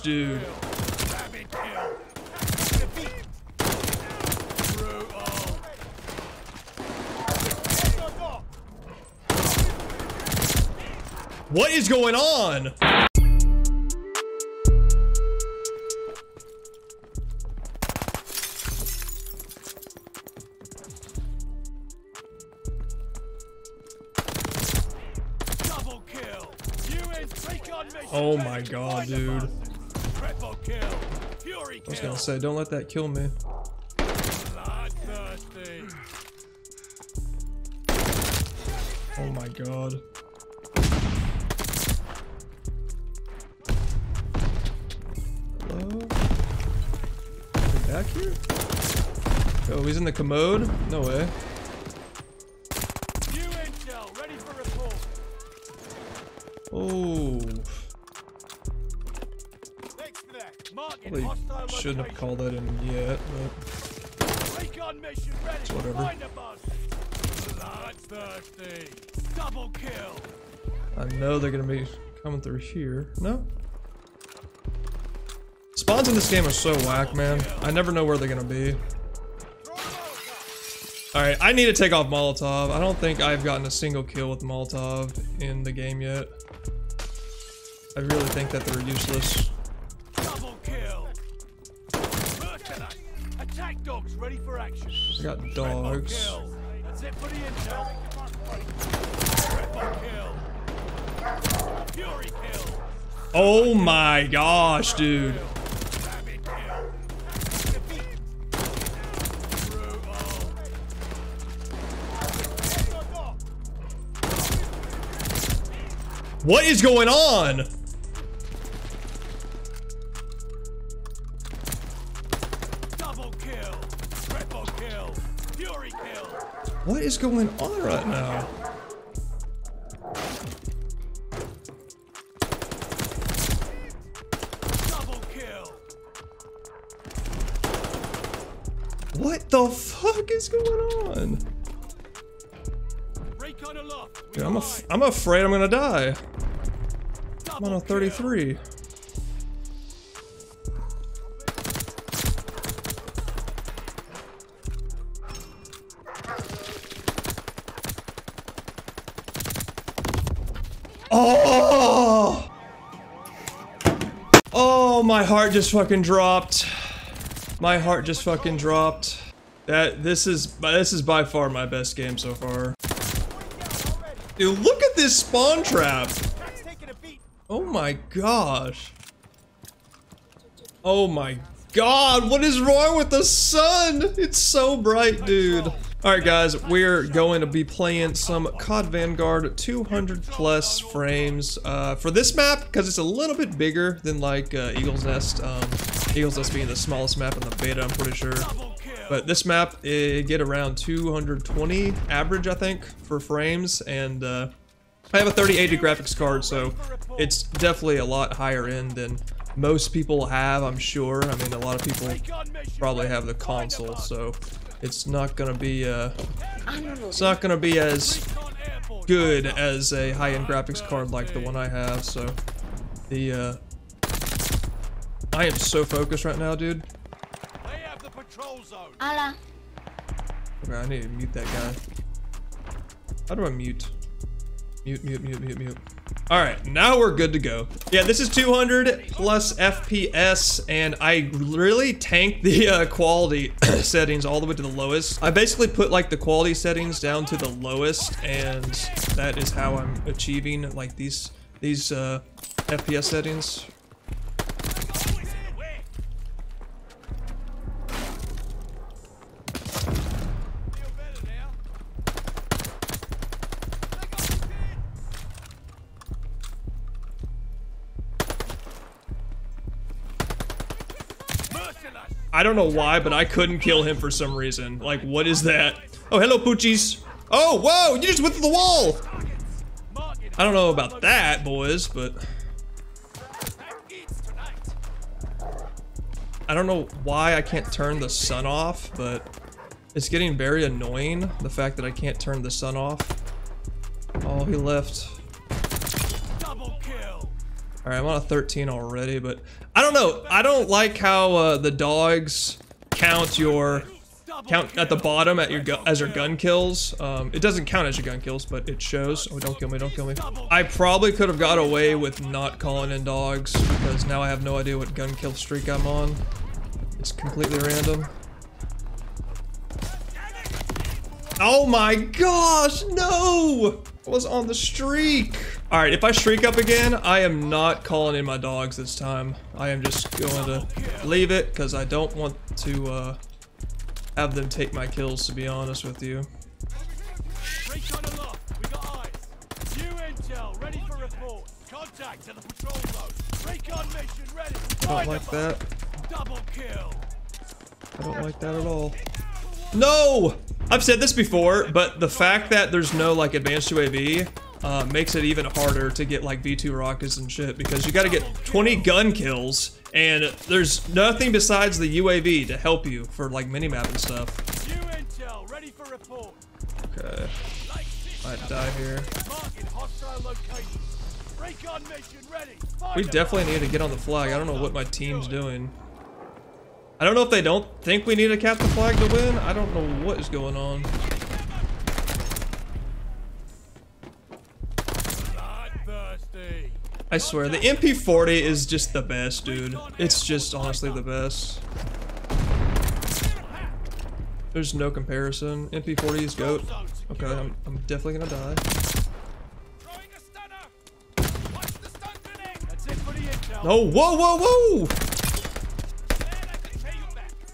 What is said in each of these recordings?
dude. Rapid kill. Defeat. Brutal. What is going on? Double kill. UN's recon mission. Oh my God, dude. Triple kill. Fury I was gonna say, don't let that kill me. Oh my god. Hello? Back here? Oh, he's in the commode? No way. Shouldn't have called that in yet, but Recon mission ready. It's whatever. Find the bus. Bloodthirsty. Double kill. I know they're gonna be coming through here. No? Spawns in this game are so whack, man. I never know where they're gonna be. Alright, I need to take off Molotov. I don't think I've gotten a single kill with Molotov in the game yet. I really think that they're useless. Dogs ready for action. I got dogs. That's it for the intel. Triple kill. Fury kill. Oh my gosh, dude. Rapid kill. Defeat. Brutal. What is going on? Is going on right now? Double kill. What the fuck is going on? Recon aloft. We Dude, I'm, af I'm afraid I'm gonna die. I'm on a 33. Oh! Oh, my heart just fucking dropped. My heart just fucking dropped. That this is this is by far my best game so far. Dude, look at this spawn trap. Oh my gosh. Oh my god, what is wrong with the sun? It's so bright, dude. Alright guys, we're going to be playing some COD Vanguard 200 plus frames. Uh, for this map, because it's a little bit bigger than like uh, Eagle's Nest. Um, Eagle's Nest being the smallest map in the beta, I'm pretty sure. But this map, it get around 220 average, I think, for frames, and uh, I have a 3080 graphics card, so it's definitely a lot higher end than most people have, I'm sure. I mean, a lot of people probably have the console, so it's not gonna be, uh, it's not gonna be as good as a high-end graphics card like the one I have, so the, uh, I am so focused right now, dude. They have the patrol zone. Okay, I need to mute that guy. How do I mute? Mute, mute, mute, mute, mute. All right, now we're good to go. Yeah, this is 200 plus FPS, and I really tanked the uh, quality settings all the way to the lowest. I basically put like the quality settings down to the lowest, and that is how I'm achieving like these these uh, FPS settings. I don't know why, but I couldn't kill him for some reason. Like, what is that? Oh, hello, Poochies. Oh, whoa, you just went through the wall. I don't know about that, boys, but I don't know why I can't turn the sun off, but it's getting very annoying, the fact that I can't turn the sun off. Oh, he left. Kill. Alright, I'm on a 13 already, but I don't know. I don't like how uh, the dogs count your count at the bottom at your as your gun kills. Um, it doesn't count as your gun kills, but it shows. Oh, don't kill me! Don't kill me! I probably could have got away with not calling in dogs because now I have no idea what gun kill streak I'm on. It's completely random. Oh my gosh, no! I was on the streak. All right, if I streak up again, I am not calling in my dogs this time. I am just going to leave it because I don't want to uh, have them take my kills, to be honest with you. Recon aloft. We got eyes. New intel. Ready for report. Contact to the patrol zone. Recon mission ready. I don't like that. I don't like that at all. No! I've said this before, but the fact that there's no like advanced UAV uh, makes it even harder to get like V2 rockets and shit because you gotta get 20 gun kills and there's nothing besides the UAV to help you for like minimap and stuff. New intel. Ready for report. Okay. I'd die here. Marking hostile location. Recon mission ready. Find We definitely need to get on the flag. I don't know what my team's doing. I don't know if they don't think we need to cap the flag to win. I don't know what is going on. Bloodthirsty. I swear, the MP40 is just the best, dude. It's just honestly the best. There's no comparison. MP40 is GOAT. Okay, I'm, I'm definitely gonna die. Oh, whoa, whoa, whoa!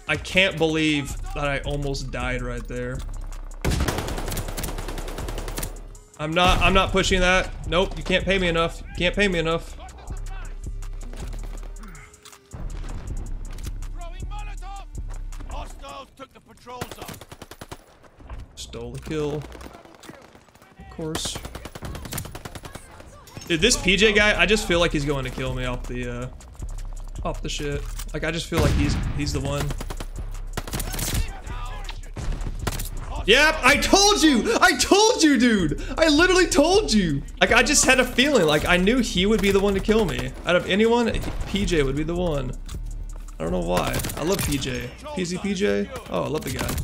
I can't believe that I almost died right there. I'm not, I'm not pushing that. Nope, you can't pay me enough. You can't pay me enough. Stole the kill. Of course. Dude, this PJ guy, I just feel like he's going to kill me off the, uh, off the shit. Like, I just feel like he's, he's the one. Yep, I told you! I told you, dude! I literally told you! Like, I just had a feeling, like, I knew he would be the one to kill me. Out of anyone, PJ would be the one. I don't know why. I love PJ. PZ PJ? Oh, I love the guy.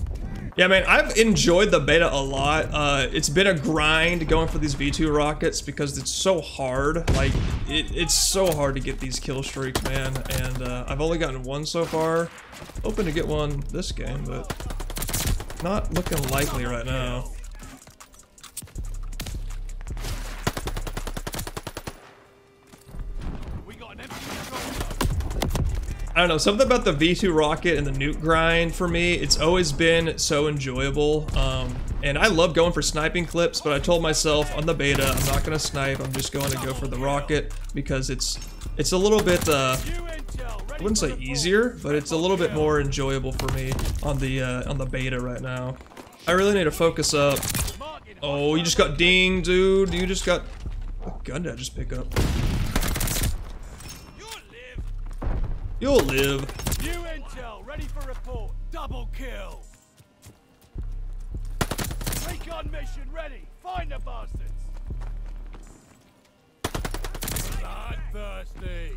Yeah, man, I've enjoyed the beta a lot. Uh, it's been a grind going for these V2 rockets because it's so hard. Like, it, it's so hard to get these kill streaks, man. And uh, I've only gotten one so far. Hoping to get one this game, but not looking likely right now. I don't know, something about the V2 rocket and the nuke grind for me, it's always been so enjoyable. Um, and I love going for sniping clips, but I told myself on the beta, I'm not gonna snipe, I'm just going to go for the rocket because it's it's a little bit, uh, I wouldn't say easier, but it's a little bit more enjoyable for me on the uh, on the beta right now. I really need to focus up. Oh, you just got dinged, dude. You just got. What gun did I just pick up? You'll live. You'll live. New intel. Ready for report. Double kill. Recon mission ready. Find the bastards. Bloodthirsty.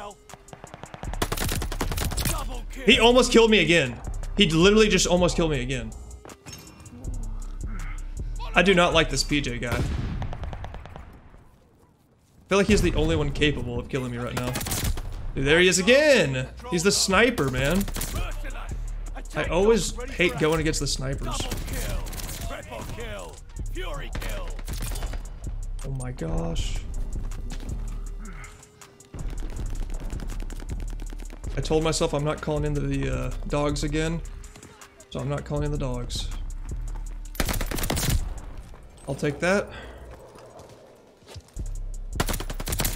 Kill. He almost killed me again. He literally just almost killed me again. I do not like this PJ guy. I feel like he's the only one capable of killing me right now. Dude, there he is again! He's the sniper, man. I always hate going against the snipers. Oh my gosh. I told myself I'm not calling in the, the uh, dogs again, so I'm not calling in the dogs. I'll take that.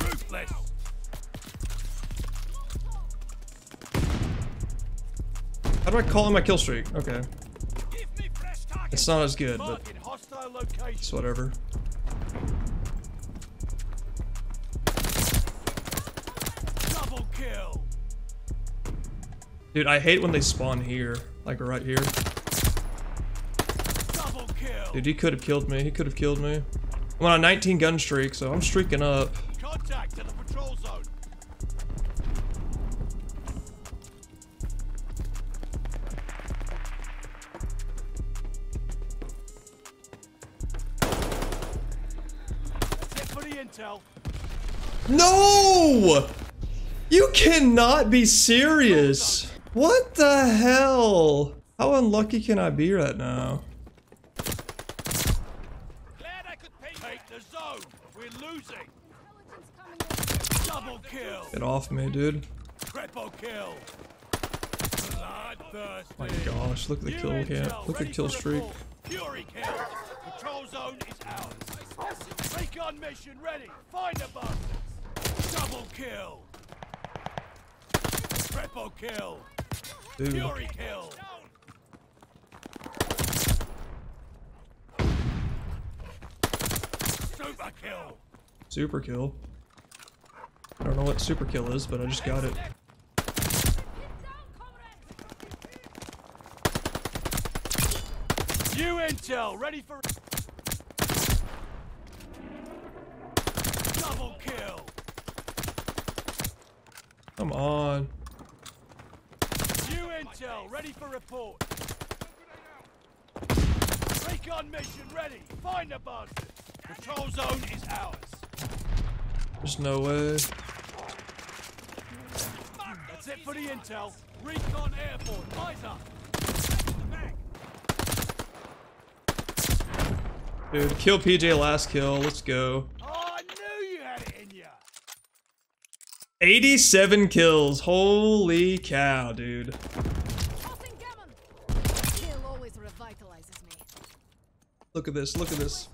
Ruthless. How do I call in my kill streak? Okay. Give me fresh target. It's not as good, but Marking hostile location. it's whatever. Double kill. Dude, I hate when they spawn here. Like right here. Double kill. Dude, he could have killed me. He could have killed me. I'm on a 19 gun streak, so I'm streaking up. Contact to the patrol zone. That's it for the intel. No! You cannot be serious. What the hell? How unlucky can I be right now? Glad I could pay Take the zone. We're losing. Double kill. Get off me, dude. Triple kill. Oh my gosh, look at the New kill cam. Look at the kill streak. report. Fury kill. Control zone is ours. Recon mission ready. Find the bastards. Double kill. Triple kill. Dude. Fury kill. Super kill. Super kill. I don't know what super kill is, but I just got it. New intel ready for double kill. Come on. Intel ready for report. Recon mission ready. Find the bastards. Control zone is ours. There's no way. That's it for the intel. Recon airborne. Eyes up. Dude, kill PJ last kill. Let's go. Oh, I knew you had it in ya. 87 kills. Holy cow, dude. Tossing gammon! Kill always revitalizes me. Look at this. Look at this.